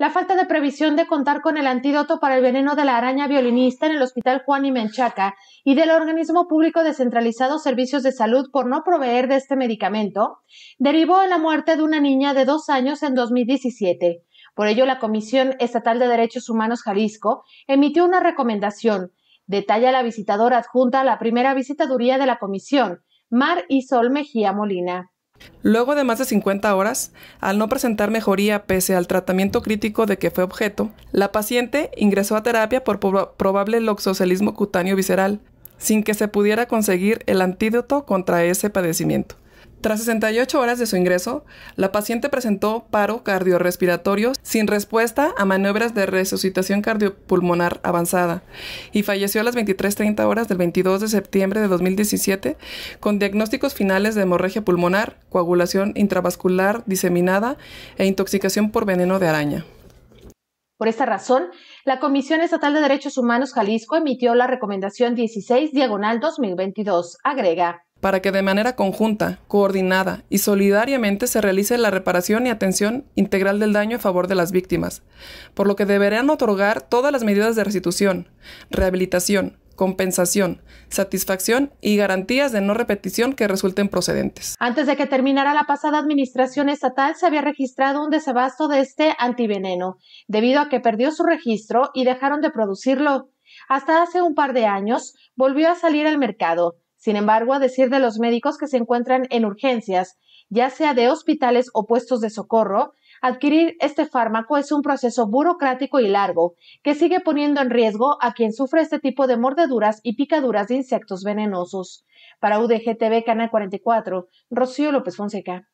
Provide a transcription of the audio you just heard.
la falta de previsión de contar con el antídoto para el veneno de la araña violinista en el Hospital Juan y Menchaca y del organismo público descentralizado Servicios de Salud por no proveer de este medicamento, derivó en la muerte de una niña de dos años en 2017. Por ello, la Comisión Estatal de Derechos Humanos Jalisco emitió una recomendación. Detalla la visitadora adjunta a la primera visitaduría de la Comisión, Mar y Sol Mejía Molina. Luego de más de 50 horas, al no presentar mejoría pese al tratamiento crítico de que fue objeto, la paciente ingresó a terapia por probable loxocelismo cutáneo visceral, sin que se pudiera conseguir el antídoto contra ese padecimiento. Tras 68 horas de su ingreso, la paciente presentó paro cardiorrespiratorio sin respuesta a maniobras de resucitación cardiopulmonar avanzada y falleció a las 23.30 horas del 22 de septiembre de 2017 con diagnósticos finales de hemorragia pulmonar, coagulación intravascular diseminada e intoxicación por veneno de araña. Por esta razón, la Comisión Estatal de Derechos Humanos Jalisco emitió la recomendación 16 diagonal 2022. Agrega para que de manera conjunta, coordinada y solidariamente se realice la reparación y atención integral del daño a favor de las víctimas, por lo que deberán otorgar todas las medidas de restitución, rehabilitación, compensación, satisfacción y garantías de no repetición que resulten procedentes. Antes de que terminara la pasada administración estatal, se había registrado un desabasto de este antiveneno, debido a que perdió su registro y dejaron de producirlo. Hasta hace un par de años volvió a salir al mercado, sin embargo, a decir de los médicos que se encuentran en urgencias, ya sea de hospitales o puestos de socorro, adquirir este fármaco es un proceso burocrático y largo que sigue poniendo en riesgo a quien sufre este tipo de mordeduras y picaduras de insectos venenosos. Para UDGTV Canal 44, Rocío López Fonseca.